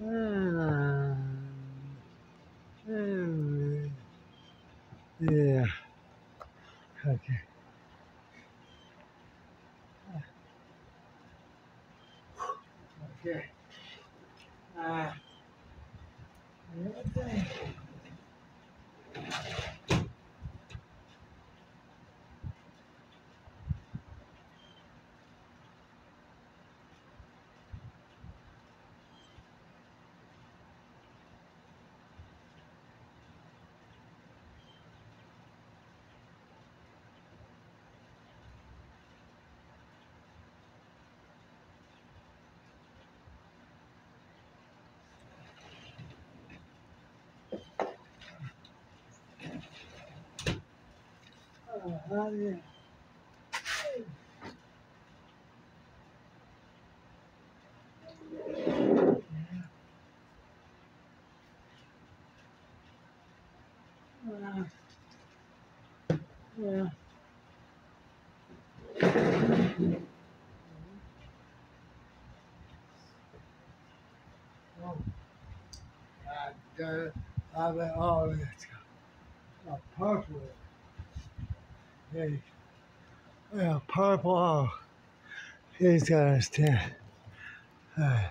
Uh, uh, yeah. Okay. Okay. Uh, okay. Yeah. Uh, yeah. Oh. I, uh, I mean, oh, it's a purple. Yeah, purple. Oh, he's got his ten. Uh,